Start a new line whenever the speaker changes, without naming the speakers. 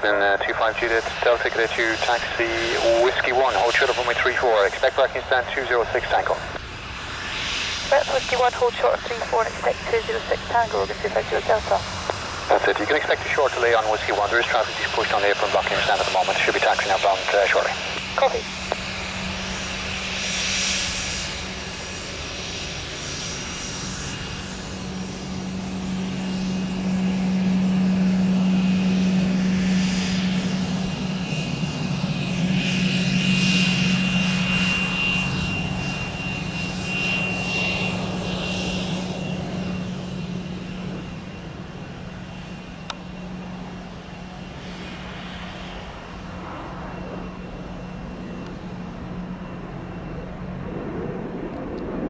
Golden uh, 252 Delta Cadet 2, taxi Whiskey 1, hold short of runway 34, expect parking stand 206 Tango.
That's Whiskey 1, hold short of 34 and expect 206 Tango, This is Delta.
That's it, you can expect a short delay on Whiskey 1, there is traffic just pushed on the apron blocking your stand at the moment, should be taxiing outbound uh, shortly.